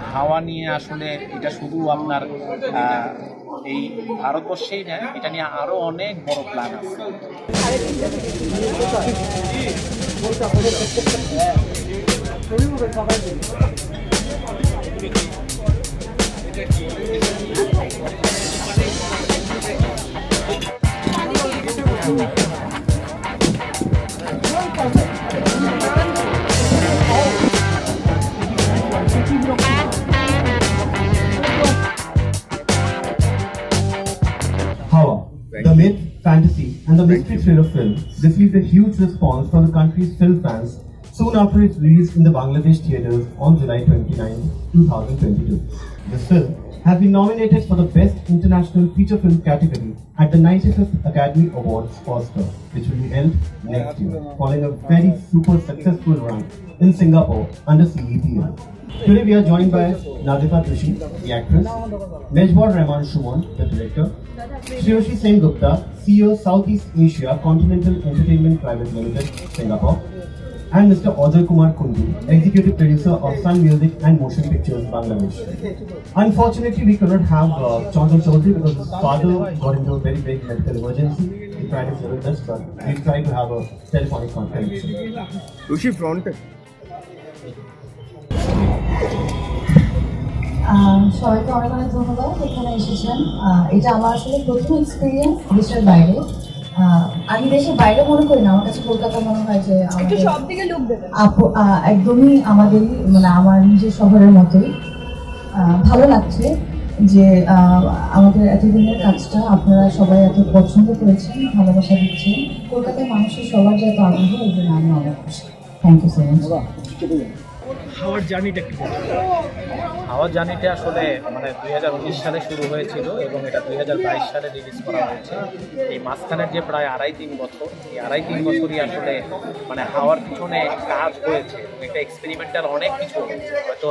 হাওয়া নিয়ে আসলে এটা শুধু আপনার এই ভারতবর্ষেই না এটা নিয়ে আরও অনেক বড় প্ল্যান আছে। Hawa, the myth, fantasy, and the mystery thriller film received a huge response from the country's film fans soon after its release in the Bangladesh theatres on July 29, 2022. This film has been nominated for the Best International Feature Film category at the 95th Academy Awards Oscar, which will be held next year, following a very super successful run in Singapore under CEPL. Today we are joined by Nadifa Trishi, the actress, Mejwar Rahman Shuman, the director, Shriyoshi Sen Gupta, CEO Southeast Asia Continental Entertainment Private Limited, Singapore, and Mr. Ajay Kumar Kundu, Executive Producer of Sun Music and Motion Pictures, Bangladesh. Unfortunately, we could not have uh, Chantal Chaudhary because his father got into a very big medical emergency. We tried his best, but we tried to have a telephonic conference. Rushi Frontek. সবাইকে অনেক অনেক ধন্যবাদ। এখানে এসেছেন। আহ, এটা আমার আসলে প্রথম এক্সপিরিয়েন্স দেশের বাইরে। আহ, আমি দেশের বাইরে মনে করি না। আমার কাছে কলকাতা মনে হয় যে আমাদের একদমই আমাদেরই মানে আমার নিজের শহরের মতোই। আহ, ভালো লাগছে যে আহ, আমাদের এতদিনের কাজটা আপনারা সবাই এত পছন্দ করেছেন ভালোবাসা দিচ্ছেন। কলকাতার মানুষের সবার যে এত আগ্রহ এই জন্য আমি অনেক খুশি। থ্যাংক ইউ সো মাচ হাওয়ার জার্নিটা কি হাওয়া জার্নিটা আসলে মানে দুই হাজার উনিশ সালে শুরু হয়েছিল এবং এটা দুই হাজার বাইশ সালে রিলিজ করা হয়েছে। এই মাঝখানের যে প্রায় আড়াই তিন বছর, এই আড়াই তিন বছরই আসলে মানে হাওয়ার পিছনে কাজ হয়েছে এবং এটা এক্সপেরিমেন্টাল অনেক কিছু হয়েছে। হয়তো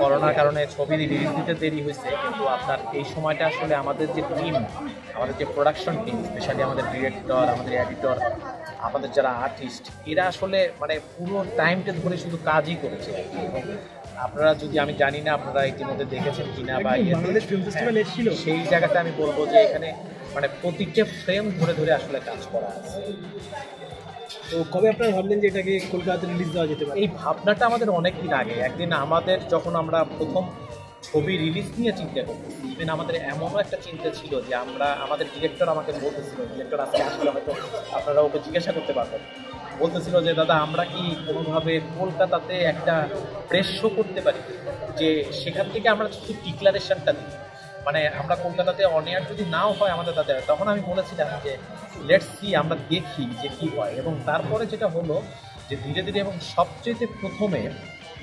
করোনার কারণে ছবি রিলিজ দিতে দেরি হয়েছে, কিন্তু আপনার এই সময়টা আসলে আমাদের যে টিম আমাদের যে প্রোডাকশন টিম স্পেশালি আমাদের ডিরেক্টর আমাদের এডিটর আমাদের যারা আর্টিস্ট এরা আসলে মানে পুরো টাইমটা ধরে শুধু কাজই করেছে এবং আপনারা যদি আমি জানি না আপনারা ইতিমধ্যে দেখেছেন কিনা বা। সেই জায়গাতে আমি বলব যে এখানে মানে প্রতিটা ফ্রেম ধরে ধরে আসলে কাজ করা আছে। তো কবে আপনারা ভাবলেন যে এটাকে কলকাতাতে রিলিজ দেওয়া যেতে পারে? এই ভাবনাটা আমাদের অনেক দিন আগে। একদিন আমাদের যখন আমরা প্রথম ছবি রিলিজ নিয়ে চিন্তা করতেছি। ইভেন আমাদের এমনও একটা চিন্তা ছিল যে আমরা, আমাদের ডিরেক্টর আমাকে বলতেছিল ডিরেক্টর আজকে আসলে হয়তো আপনারা ওকে জিজ্ঞাসা করতে পারবেন। বলতেছিল যে, দাদা, আমরা কি কোনোভাবে কলকাতাতে একটা প্রেস শো করতে পারি? যে সেখান থেকে আমরা শুধু ডিক্লারেশনটা দিই মানে আমরা কলকাতাতে অনেয়ার যদি নাও হয় আমাদের তাদের তখন আমি বলেছিলাম যে লেটস সি আমরা দেখি যে কী হয়। এবং তারপরে যেটা হলো যে ধীরে ধীরে এবং সবচেয়ে প্রথমে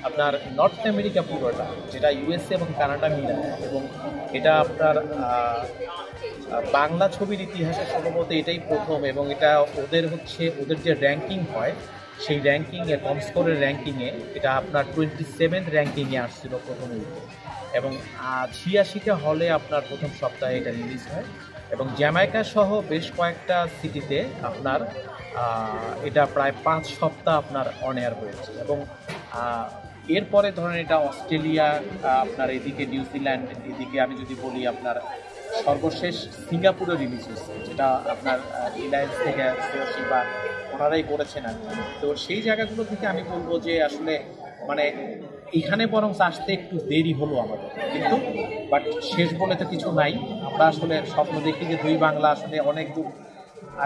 আপনার নর্থ আমেরিকা পুরোটা, যেটা ইউএসএ এবং কানাডা মিলে এবং এটা আপনার বাংলা ছবির ইতিহাসে সম্ভবত এটাই প্রথম, এবং এটা ওদের হচ্ছে, ওদের যে র্যাঙ্কিং হয়, সেই র্যাঙ্কিংয়ে কম স্কোরের র্যাঙ্কিংয়ে এটা আপনার টোয়েন্টি সেভেন্থ র্যাঙ্কিংয়ে আসছিল প্রথম এবং ছিয়াশিটা হলে আপনার প্রথম সপ্তাহে এটা রিলিজ হয়। এবং জ্যামাইকা সহ বেশ কয়েকটা সিটিতে আপনার এটা প্রায় পাঁচ সপ্তাহ আপনার অন এয়ার হয়েছে। এবং এরপরে ধরেন এটা অস্ট্রেলিয়া আপনার এদিকে নিউজিল্যান্ড এদিকে আমি যদি বলি আপনার সর্বশেষ সিঙ্গাপুরে রিলিজ হয়েছে, যেটা আপনার রিলায়েন্স থেকে শ্রেয়সী বা ওনারাই করেছেন আর। তো সেই জায়গাগুলো থেকে আমি বলব যে আসলে মানে এখানে বরং আসতে একটু দেরি হলো আমাদের, কিন্তু বাট শেষ বলে তো কিছু নাই আমরা আসলে স্বপ্ন দেখি যে দুই বাংলা আসলে অনেক দূর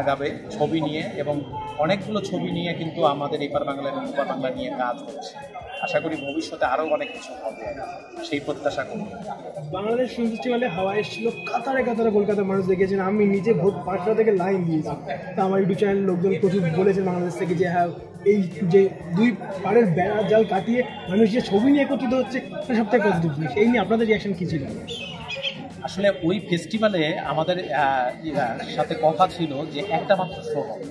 আগাবে ছবি নিয়ে এবং অনেকগুলো ছবি নিয়ে কিন্তু আমাদের এপার বাংলা এবং বাংলা নিয়ে কাজ হচ্ছে আশা করি ভবিষ্যতে আরও অনেক কিছু হবে। সেই প্রত্যাশা করি। বাংলাদেশ ফিল্ম ফেস্টিভ্যালে হাওয়া এসেছিল, কাতারে কাতারে কলকাতার মানুষ দেখেছেন। আমি নিজে ভোট পাঁচটা থেকে লাইন দিয়েছি তা আমার ইউটিউব চ্যানেল লোকজন প্রচুর বলেছে বাংলাদেশ থেকে যে হ্যাঁ এই যে দুই পাড়ের বেড়া জাল কাটিয়ে মানুষ যে ছবি নিয়ে একত্রিত হচ্ছে সব থেকে পজিটিভ এই নিয়ে আপনাদের রিয়াকশন কী ছিল? আসলে ওই ফেস্টিভ্যালে আমাদের সাথে কথা ছিল যে একটা মাত্র শো হবে।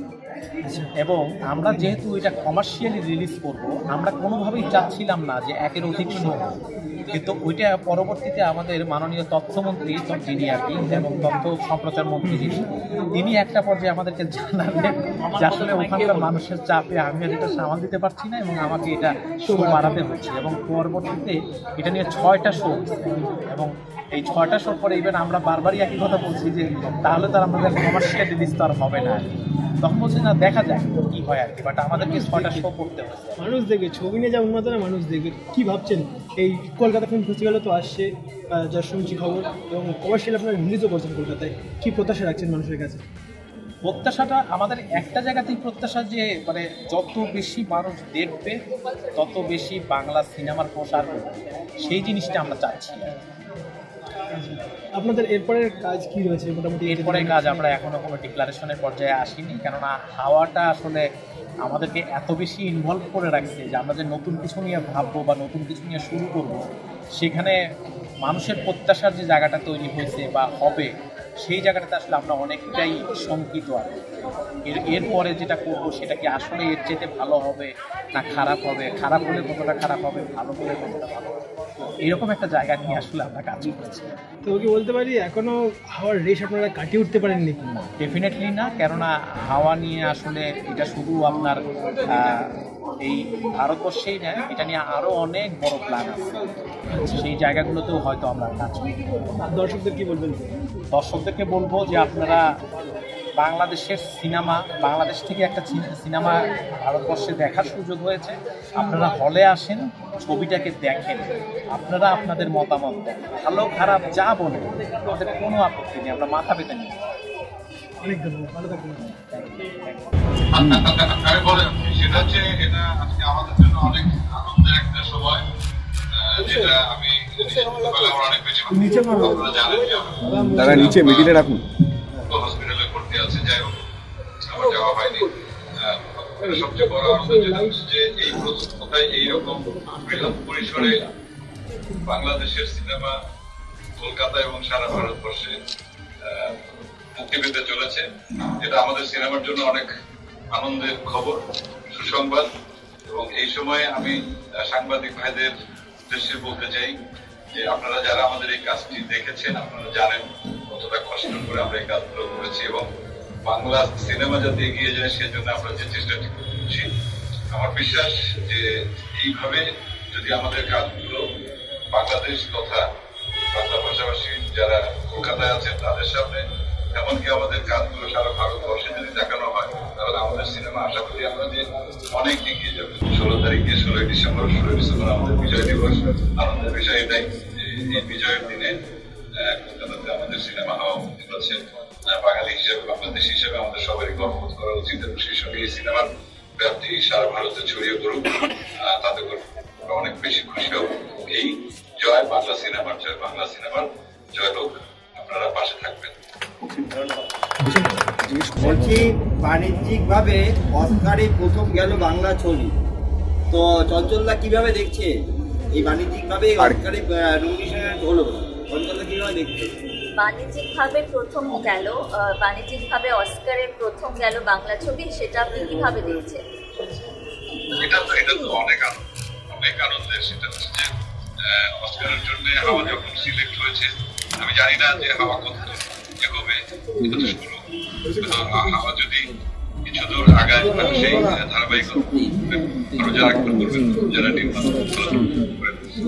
এবং আমরা যেহেতু এটা কমার্শিয়ালি রিলিজ করব আমরা কোনোভাবেই চাচ্ছিলাম না যে একের অধিক শো কিন্তু ওইটা পরবর্তীতে আমাদের মাননীয় তথ্যমন্ত্রী যিনি আর কি এবং তথ্য সম্প্রচার মন্ত্রী যিনি তিনি একটা পর্যায়ে আমাদেরকে জানালেন যে আসলে ওখানকার মানুষের চাপে আমি আর এটা সামাল দিতে পারছি না এবং আমাকে এটা শো বাড়াতে হচ্ছে। এবং পরবর্তীতে এটা নিয়ে ছয়টা শো এবং এই ছয়টা শোর পরে ইভেন আমরা বারবারই একই কথা বলছি যে তাহলে তো আর আমাদের কমার্শিয়াল রিলিজ তো আর হবে না। তখন বলছি না দেখা যাক কি হয় আর কি বাট আমাদেরকে ছয়টা শো করতে হচ্ছে মানুষ দেখবে ছবি নিয়ে যা উন্মাদনা মানুষ দেখবে। কি ভাবছেন? এই কলকাতা ফিল্ম ফেস্টিভ্যালে তো আসছে আহ, যা শুনছি খবর? এবং কমার্শিয়াল আপনারা রিলিজও করছেন কলকাতায়। কি প্রত্যাশা রাখছেন মানুষের কাছে? প্রত্যাশাটা আমাদের একটা জায়গাতেই প্রত্যাশা যে মানে যত বেশি মানুষ দেখবে তত বেশি বাংলা সিনেমার প্রসার সেই জিনিসটা আমরা চাচ্ছি। আপনাদের এরপরের কাজ কি রয়েছে মোটামুটি? এরপরে কাজ আমরা এখনও কোনো ডিক্লারেশনের পর্যায়ে আসিনি, কেননা হাওয়াটা আসলে আমাদেরকে এত বেশি ইনভলভ করে রাখছে যে আমরা যে নতুন কিছু নিয়ে ভাববো বা নতুন কিছু নিয়ে শুরু করব, সেখানে মানুষের প্রত্যাশার যে জায়গাটা তৈরি হয়েছে বা হবে সেই জায়গাটাতে আসলে আমরা অনেকটাই শঙ্কিত আর। এর এরপরে যেটা করব সেটা কি আসলে এর চেয়ে ভালো হবে না খারাপ হবে? খারাপ হলে কতটা খারাপ হবে? ভালো হলে কতটা ভালো হবে? এরকম একটা জায়গা নিয়ে আসলে আমরা কাজ করছি। তো কি বলতে পারি এখনও হাওয়ার রেশ আপনারা কাটিয়ে উঠতে পারেননি ডেফিনেটলি না কেননা হাওয়া নিয়ে আসলে এটা শুধু আপনার এই ভারতবর্ষেই না এটা নিয়ে আরও অনেক বড় প্ল্যান আছে সেই জায়গাগুলোতেও হয়তো আমরা কাজ করি দর্শকদের কি বলবেন দর্শকদেরকে বলব যে আপনারা বাংলাদেশের সিনেমা বাংলাদেশ থেকে একটা সিনেমা ভারতবর্ষে দেখার সুযোগ হয়েছে আপনারা হলে আসেন ছবিটাকে দেখেন আপনারা আপনাদের মতামত দেন ভালো খারাপ যা বলেন আমাদের কোনো আপত্তি নেই আমরা মাথা পেতে নিই অনেক ধন্যবাদ ভালো থাকবেন আমি হচ্ছে এটা আজকে আমাদের জন্য অনেক আনন্দের একটা সময় যেটা আমি ছোটবেলায় আমার অনেক বেশি আপনারা জানেন যে আমি তারা নিচে মিডিলে রাখুন। হসপিটালে ভর্তি আছে যাই হোক আমার যাওয়া হয়নি। সবচেয়ে বড় আনন্দ যে এই প্রথম কোথায় এইরকম বৃহৎ পরিসরে বাংলাদেশের সিনেমা কলকাতা এবং সারা ভারতবর্ষে আহ, মুক্তি পেতে চলেছে। এটা আমাদের সিনেমার জন্য অনেক আনন্দের খবর, সুসংবাদ, এবং এই সময়ে আমি সাংবাদিক ভাইদের উদ্দেশ্যে বলতে চাই যে আপনারা যারা আমাদের এই কাজটি দেখেছেন, আপনারা জানেন কতটা কষ্ট করে আমরা এই কাজগুলো করেছি এবং বাংলা সিনেমা যাতে এগিয়ে যায়, সেজন্য আমরা যে চেষ্টাটি করছি। আমার বিশ্বাস যে এইভাবে যদি আমাদের কাজগুলো বাংলাদেশ তথা বাংলা ভাষাভাষী যারা কলকাতায় আছেন, তাদের সামনে এমনকি আমাদের কাজগুলো সারা ভারতবর্ষে যদি দেখানো হয় তাহলে আমাদের সিনেমা আশা করি আমরা যে অনেক এগিয়ে যাবে। ষোলো তারিখে ষোলোই ডিসেম্বর ষোলোই ডিসেম্বর আমাদের বিজয় দিবস। আনন্দের বিষয় এটাই এই বিজয়ের দিনে কলকাতাতে আমাদের সিনেমা হওয়া পাচ্ছে আহ, বাঙালি হিসেবে বাংলাদেশ হিসেবে আমাদের সবারই গর্ববোধ করা উচিত এবং সেই সঙ্গে এই সিনেমার ব্যাপ্তি সারা ভারতে ছড়িয়ে পড়ুক। তাতে করে অনেক বেশি খুশি হব। এই জয় বাংলা সিনেমার জয় বাংলা সিনেমার জয় হোক। আপনারা পাশে থাকবেন। বলছি বাণিজ্যিকভাবে অস্কারে প্রথম গেল বাংলা ছবি। তো চঞ্চলদা কীভাবে দেখছে? এই বাণিজ্যিকভাবে অস্কারে নমিনেশন হলো। চঞ্চলদা কীভাবে দেখছে? বাণিজ্যিকভাবে প্রথম গেল বাণিজ্যিকভাবে অস্কারের প্রথম গেল বাংলা ছবি সেটা আপনি কীভাবে দেখছেন? এটা তো এটা তো অনেক আনন্দ অনেক আনন্দের সেটা হচ্ছে যে অস্কারের জন্য হাওয়া যখন সিলেক্ট হয়েছে আমি জানি না যে হাওয়া কত দূর এগোবে এটা তো শুরু কিন্তু হাওয়া যদি কিছু দূর আগায় তাহলে সেই ধারাবাহিকতা আরও যারা করবেন যারা নির্মাণ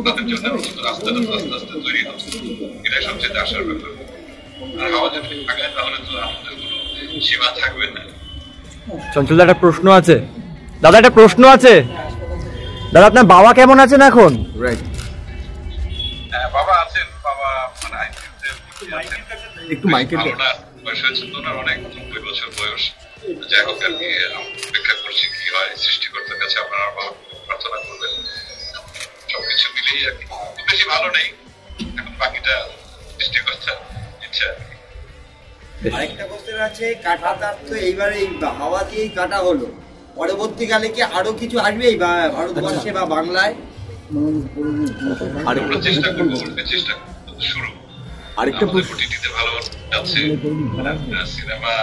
তাদের জন্য অন্তত আস্তে আস্তে তৈরি এটাই সবচেয়ে আশার ব্যাপার। আর হাওয়া যদি আগায় তাহলে তো আমাদের কোনো সীমা থাকবে না। চঞ্চলদা একটা প্রশ্ন আছে। দাদা একটা প্রশ্ন আছে। দাদা আপনার বাবা কেমন আছেন এখন? রাইট বাবা আছেন বাবা মানে একটু না বয়স হয়েছে ওনার অনেক নব্বই বছর বয়স। যাই হোক আর কি অপেক্ষা করছি কি হয় সৃষ্টিকর্তার কাছে আপনারা ভালো প্রার্থনা করবেন। সবকিছু মিলেই আর কি। বেশি ভালো নেই এখন বাকিটা সৃষ্টিকর্তার ইচ্ছা। আরেকটা কোশ্চেন আছে কাটাতার তো এইবারে এই হাওয়া দিয়েই কাটা হলো। পরবর্তীকালে কি আরও কিছু আসবে এই বা- ভারতবর্ষে বা বাংলায়? আর চেষ্টা করব চেষ্টা শুরু। আরেকটা আমাদের ভালো ভালো সিনেমা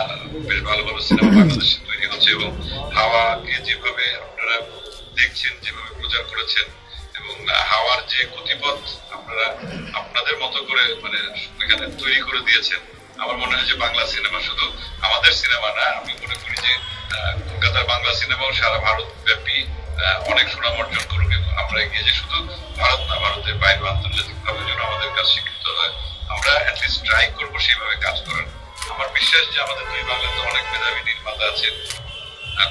বেশ ভালো ভালো সিনেমা বাংলাদেশে তৈরি হচ্ছে এবং হাওয়াকে যেভাবে আপনারা দেখছেন যেভাবে প্রচার করেছেন এবং হাওয়ার যে গতিপথ আপনারা আপনাদের মতো করে মানে এখানে তৈরি করে দিয়েছেন আমার মনে হয় যে বাংলা সিনেমা শুধু আমাদের সিনেমা না আমি মনে করি যে আহ, কলকাতার বাংলা সিনেমাও সারা ভারত ব্যাপী অনেক সুনাম অর্জন করুক এবং আমরা এগিয়ে যে শুধু ভারত না, ভারতের বাইরে আন্তর্জাতিক ভাবে যেন আমাদের কাজ স্বীকৃত হয়, আমরা অ্যাটলিস্ট ট্রাই করব সেইভাবে কাজ করার। আমার বিশ্বাস যে আমাদের দুই বাংলাতে অনেক মেধাবী নির্মাতা আছেন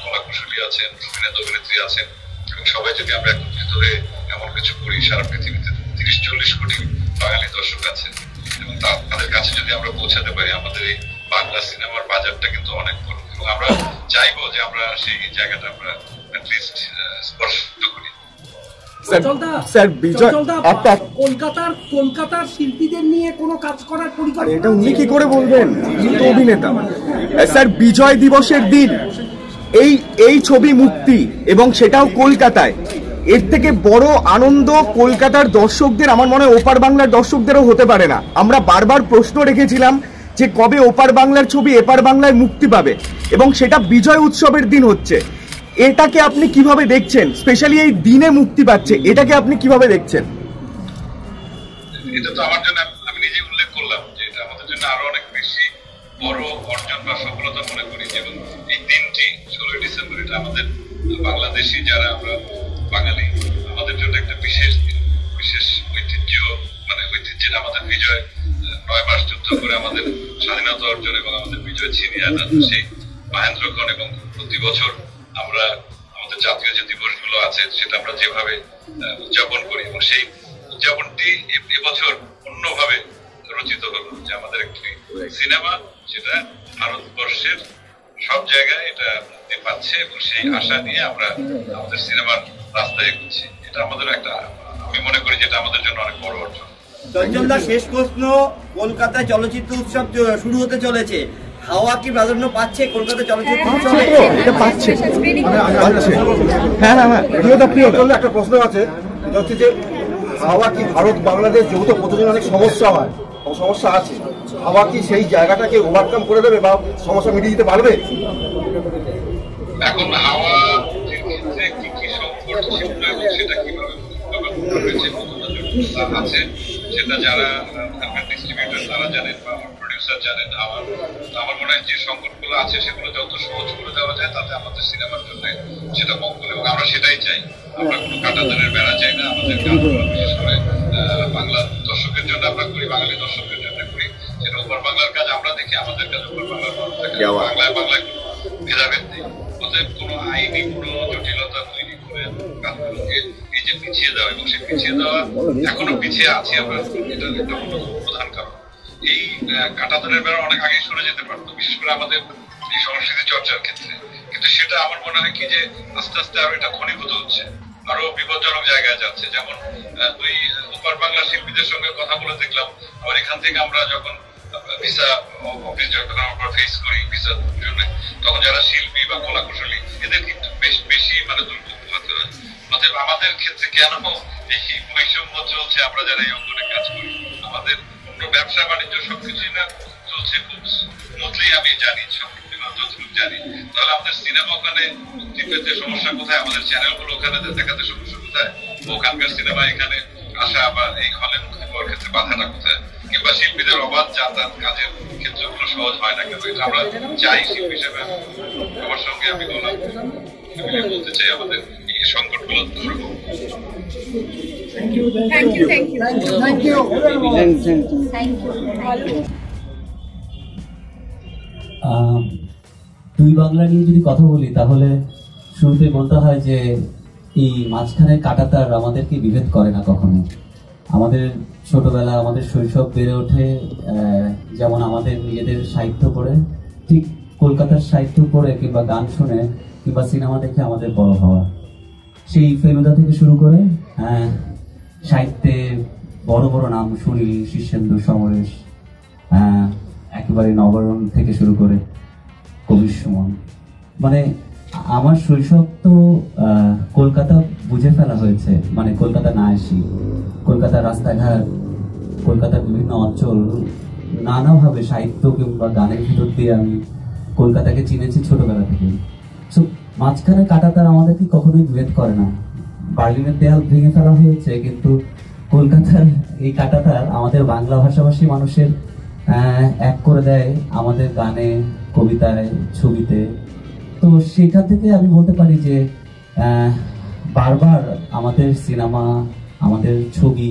কলাকুশলী আছেন, অভিনেতা অভিনেত্রী আছেন, এবং সবাই যদি আমরা একত্রিত হয়ে এমন কিছু করি, সারা পৃথিবীতে তিরিশ, চল্লিশ কোটি বাঙালি দর্শক আছে এবং তাদের কাছে যদি আমরা পৌঁছাতে পারি, আমাদের এই বাংলা সিনেমার বাজারটা কিন্তু অনেক বড়। এবং আমরা চাইব যে আমরা সেই জায়গাটা আমরা স্যার স্যার বিজয় একটা কলকাতার কলকাতার শিল্পীদের নিয়ে কোনো কাজ করার পরিকল্পনা এটা উনি কি করে বলবেন? তো অভিনেতা। স্যার বিজয় দিবসের দিন এই এই ছবি মুক্তি এবং সেটাও কলকাতায়। এর থেকে বড় আনন্দ কলকাতার দর্শকদের আমার মনে হয় ওপার বাংলার দর্শকদেরও হতে পারে না। আমরা বারবার প্রশ্ন রেখেছিলাম যে কবে ওপার বাংলার ছবি এপার বাংলায় মুক্তি পাবে। এবং সেটা বিজয় উৎসবের দিন হচ্ছে। এটাকে আপনি কীভাবে দেখছেন? স্পেশালি এই দিনে মুক্তি পাচ্ছে, এটাকে আপনি কীভাবে দেখছেন? এটা তো আমার জন্য আমি- নিজে উল্লেখ করলাম যে এটা আমাদের জন্য আরও অনেক বেশি বড় অর্জন বা সফলতা মনে করি এবং এই দিনটি ষোলোই ডিসেম্বর, এটা আমাদের বাংলাদেশি যারা আমরা বাঙালি, আমাদের জন্য একটা বিশেষ দিন, বিশেষ ঐতিহ্য মানে ঐতিহ্যের আমাদের বিজয় নয় মাস যুদ্ধ করে আমাদের স্বাধীনতা অর্জন এবং আমাদের বিজয় ছিনিয়ে আনা সেই মহেন্দ্রক্ষণ এবং প্রতি বছর আমরা আমাদের জাতীয় যে দিবসগুলো আছে সেটা আমরা যেভাবে উদযাপন করি এবং সেই উদযাপনটি এবছর অন্যভাবে রচিত হলো যে আমাদের একটি সিনেমা সেটা ভারতবর্ষের সব জায়গায় এটা মুক্তি পাচ্ছে এবং সেই আশা নিয়ে আমরা আমাদের সিনেমার রাস্তায় এগোচ্ছি। এটা আমাদের একটা আমি মনে করি যেটা আমাদের জন্য অনেক বড় অর্জন। চঞ্চলদা শেষ প্রশ্ন কলকাতায় চলচ্চিত্র উৎসব শুরু হতে চলেছে। হাওয়া কি প্রাধান্য পাচ্ছে কলকাতা চলচ্চিত্র এটা পাচ্ছে হ্যাঁ হ্যাঁ হ্যাঁ প্রিয়তা প্রিয়তা একটা প্রশ্ন আছে হচ্ছে যে হাওয়া কি ভারত বাংলাদেশ যৌথ প্রতিদিন অনেক সমস্যা হয় সমস্যা আছে হাওয়া কি সেই জায়গাটাকে ওভারকাম করে দেবে বা সমস্যা মিটিয়ে দিতে পারবে এখন হাওয়া কি কি সংকট সেটা কীভাবে মোকাবেলা করেছে কতটা জটিলতা আছে সেটা যারা ডিস্ট্রিবিউটর তারা জানেন বা প্রডিউসার জানেন আমার আমার মনে হয় যে সংকটগুলো আছে সেগুলো যত সহজ করে দেওয়া যায় তাতে আমাদের সিনেমার জন্য সেটা মঙ্গল এবং আমরা সেটাই চাই। আমরা কোনো কাটাতারের বেড়া চাই না আমাদের বিশেষ করে বাংলা দর্শকের জন্য আমরা করি বাঙালি দর্শকের জন্য করি। সেটা উপর বাংলার কাজ আমরা দেখি আমাদের কাজ উপর বাংলার। বাংলায় বাংলায় ভেদাভেদ নেই। অতএব কোনো আইনি কোনো জটিলতা তৈরি করে কাজগুলোকে এই যে পিছিয়ে দেওয়া এবং সেই পিছিয়ে দেওয়া এখনও পিছিয়ে আছি। আমরা এটা একটা প্রধান কারণ। এই আহ, কাঁটাতারের বেড়া অনেক আগে সরে যেতে পারতো বিশেষ করে আমাদের এই সংস্কৃতি চর্চার ক্ষেত্রে। কিন্তু সেটা আমার মনে হয় কি যে আস্তে আস্তে আরও এটা ঘনীভূত হচ্ছে আরও বিপজ্জনক জায়গায় যাচ্ছে। যেমন দুই উপার বাংলা শিল্পীদের সঙ্গে কথা বলে দেখলাম আবার এখান থেকে আমরা যখন ভিসা অফিস যখন আমরা ফেস করি ভিসার জন্য তখন যারা শিল্পী বা কলা কুশলী এদের কিন্তু বেশ বেশি মানে দুর্ভোগ পোহাতে হয়। আমাদের ক্ষেত্রে কেন এই বৈষম্য চলছে আমরা যারা এই অঙ্গনে কাজ করি আমাদের ব্যবসা, বাণিজ্য সবকিছুই না, চলছে খুব স্মুথলি আমি জানি সব যতটুকু জানি। তাহলে আমাদের সিনেমা ওখানে মুক্তি সমস্যা কোথায়? আমাদের চ্যানেলগুলো ওখানে দেখাতে সমস্যা কোথায়? ওখানকার সিনেমা এখানে আসা বা এই হলে মুক্তি পাওয়ার ক্ষেত্রে বাধাটা কোথায়? কিংবা শিল্পীদের অবাধ যাতায়াত কাজের ক্ষেত্রগুলো সহজ হয় না কেন? এটা আমরা চাই শিল্পী হিসেবে। আমার সঙ্গে আমি বললাম বলতে চাই আমাদের এই সংকটগুলো দূর হোক। Thank you thank you thank you thank you আহ, দুই বাংলা নিয়ে যদি কথা বলি তাহলে শুরুতে বলতে হয় যে এই মাঝখানে কাটাতার আমাদেরকে বিভেদ করে না কখনো? আমাদের ছোটবেলা আমাদের শৈশব বেড়ে ওঠে আহ, যেমন আমাদের নিজেদের সাহিত্য পড়ে ঠিক কলকাতার সাহিত্য পড়ে কিংবা গান শুনে কিংবা সিনেমা দেখে আমাদের বড় হওয়া। সেই ফেলুদা থেকে শুরু করে সাহিত্যে বড় বড় নাম সুনীল শীর্ষেন্দু সমরেশ আহ, একেবারে নবরণ থেকে শুরু করে কবির সুমন। মানে আমার শৈশব তো কলকাতা বুঝে ফেলা হয়েছে। মানে কলকাতা না আসি কলকাতার রাস্তাঘাট কলকাতার বিভিন্ন অঞ্চল নানাভাবে সাহিত্য কিংবা গানের ভিতর দিয়ে আমি কলকাতাকে চিনেছি ছোটবেলা থেকে সো মাঝখানে কাটাতার আমাদেরকে কখনোই ভেদ করে না। বার্লিনের দেয়াল ভেঙে ফেলা হয়েছে, কিন্তু কলকাতার এই কাটাতার আমাদের বাংলা ভাষাভাষী মানুষের এক করে দেয় আমাদের গানে, কবিতায়, ছবিতে। তো সেখান থেকে আমি বলতে পারি যে বারবার আমাদের সিনেমা, আমাদের ছবি,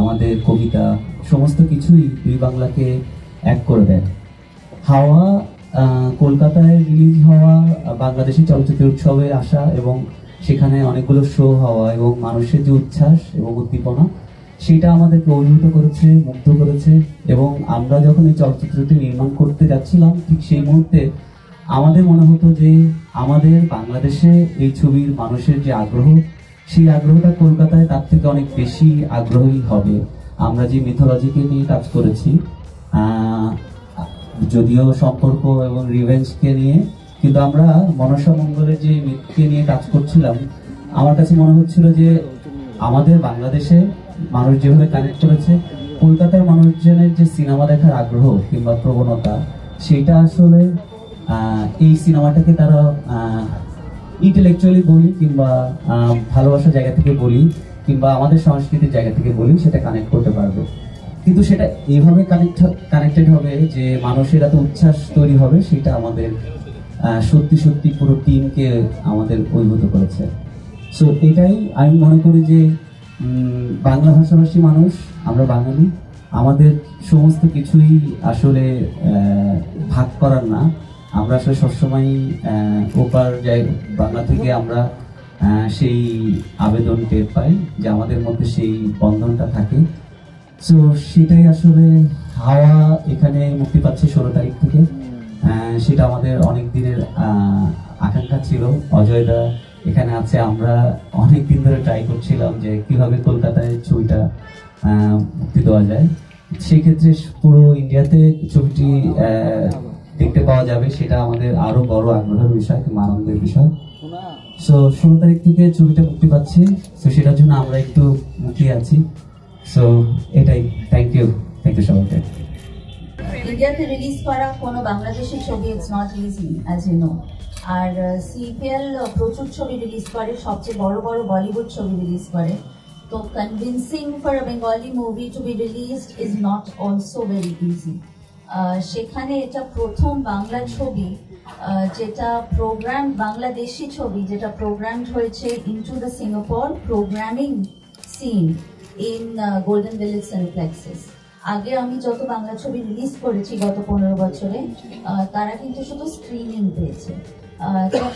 আমাদের কবিতা, সমস্ত কিছুই দুই বাংলাকে এক করে দেয়। হাওয়া কলকাতায় রিলিজ হওয়া বাংলাদেশি চলচ্চিত্র উৎসবে আসা এবং সেখানে অনেকগুলো শো হওয়া এবং মানুষের যে উচ্ছ্বাস এবং উদ্দীপনা, সেটা আমাদেরকে অভিভূত করেছে, মুগ্ধ করেছে এবং আমরা যখন এই চলচ্চিত্রটি নির্মাণ করতে যাচ্ছিলাম, ঠিক সেই মুহূর্তে আমাদের মনে হতো যে আমাদের বাংলাদেশে এই ছবির মানুষের যে আগ্রহ, সেই আগ্রহটা কলকাতায় তার থেকে অনেক বেশি আগ্রহী হবে। আমরা যে মিথোলজিকে নিয়ে কাজ করেছি যদিও সম্পর্ক এবং রিভেঞ্জকে নিয়ে কিন্তু আমরা মনসা মঙ্গলের যে মিথকে নিয়ে কাজ করছিলাম, আমার কাছে মনে হচ্ছিল যে আমাদের বাংলাদেশে মানুষ যেভাবে কানেক্ট করেছে, কলকাতার মানুষজনের যে সিনেমা দেখার আগ্রহ কিংবা প্রবণতা, সেটা আসলে এই সিনেমাটাকে তারা ইন্টেলেকচুয়ালি বলি কিংবা ভালোবাসার জায়গা থেকে বলি কিংবা আমাদের সংস্কৃতির জায়গা থেকে বলি, সেটা কানেক্ট করতে পারবে। কিন্তু সেটা এভাবে কানেক্ট কানেক্টেড হবে যে মানুষের এত উচ্ছ্বাস তৈরি হবে, সেটা আমাদের সত্যি সত্যি পুরো টিমকে আমাদের অভিভূত করেছে। সো এটাই আমি মনে করি যে বাংলা ভাষাভাষী মানুষ, আমরা বাঙালি, আমাদের সমস্ত কিছুই আসলে ভাগ করার না। আমরা আসলে সবসময় ওপার যাই বাংলা থেকে আমরা সেই আবেদন টের পাই যে আমাদের মধ্যে সেই বন্ধনটা থাকে। তো সেটাই আসলে হাওয়া এখানে মুক্তি পাচ্ছে ষোলো তারিখ থেকে। সেটা আমাদের অনেক দিনের আকাঙ্ক্ষা ছিল। অজয় দা এখানে আছে, আমরা অনেক দিন ধরে ট্রাই করছিলাম যে কীভাবে কলকাতায় ছবিটা মুক্তি দেওয়া যায়। সেক্ষেত্রে পুরো ইন্ডিয়াতে ছবিটি দেখতে পাওয়া যাবে, সেটা আমাদের আরও বড় আগ্রহের বিষয়, কিংবা আনন্দের বিষয়। সো ষোলো তারিখ থেকে ছবিটা মুক্তি পাচ্ছে। তো সেটার জন্য আমরা একটু মুখিয়ে আছি। সো এটাই। থ্যাংক ইউ থ্যাংক ইউ সবাইকে। ইন্ডিয়াতে রিলিজ করা কোনো বাংলাদেশি ছবি it's not easy as you know R CPL প্রচুর ছবি রিলিজ করে সবচেয়ে বড় বড় বলিউড ছবি রিলিজ করে। তো convincing for a Bengali movie to be released is not also very easy সেখানে এটা প্রথম বাংলা ছবি আহ, যেটা প্রোগ্রাম বাংলাদেশি ছবি যেটা প্রোগ্রাম হয়েছে into the Singapore programming scene in Golden Village cineplexes আগে আমি যত বাংলা ছবি রিলিজ করেছি গত পনেরো বছরে তারা কিন্তু শুধু স্ক্রিনিং পেয়েছে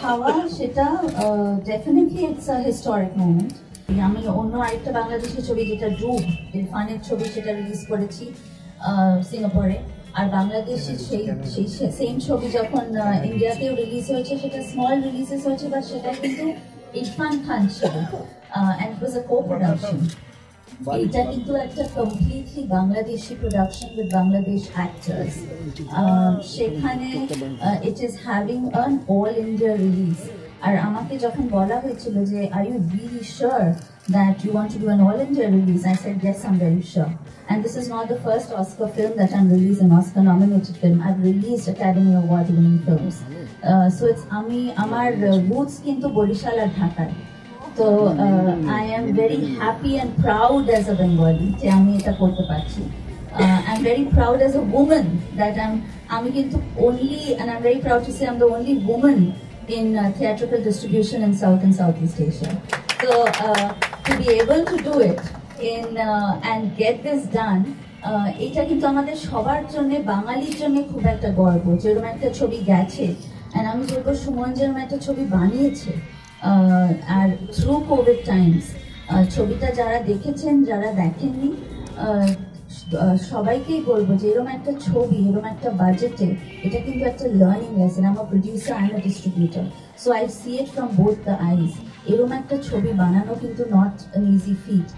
হাওয়া সেটা definitely it's a historic moment আমি অন্য আরেকটা বাংলাদেশের ছবি যেটা ডুব ইরফানের ছবি সেটা রিলিজ করেছি সিঙ্গাপুরে। আর বাংলাদেশের সেই সেই সেম ছবি যখন ইন্ডিয়াতেও রিলিজ হয়েছে, সেটা স্মল রিলিজেস হয়েছে বা সেটা কিন্তু ইরফান খান ছিল। And was a co production এটা কিন্তু একটা completely Bangladeshi production with Bangladesh actors সেখানে it is having an all India release আর আমাকে যখন বলা হয়েছিল যে are you really sure that you want to do an all India release I said yes I am very sure And this is not the first Oscar film that I'm releasing, Oscar nominated film. I've released Academy Award winning films. Uh, so it's আমি আমার roots কিন্তু বরিশাল আর ঢাকায়। তো I am very happy and proud as a Bengali যে আমি এটা করতে পারছি। I am very proud as a women that I আমি কিন্তু only and I am very proud to say am the only women distribution in South and Southeast Asia. So uh, to be able to do it in uh, and get this done, uh, এটা কিন্তু আমাদের সবার জন্য বাঙালির জন্য খুব একটা গর্ব। যেরকম একটা ছবি গেছে and আমি বলব সুমন যেরকম একটা ছবি বানিয়েছে আর থ্রু কোভিড টাইমস ছবিটা যারা দেখেছেন, যারা দেখেননি সবাইকেই বলব যে এরকম একটা ছবি এরকম একটা বাজেটে এটা কিন্তু একটা লার্নিং লেসন আমার producer and distributor so I see it from both the eyes এরকম একটা ছবি বানানো কিন্তু নট ইজি ফিট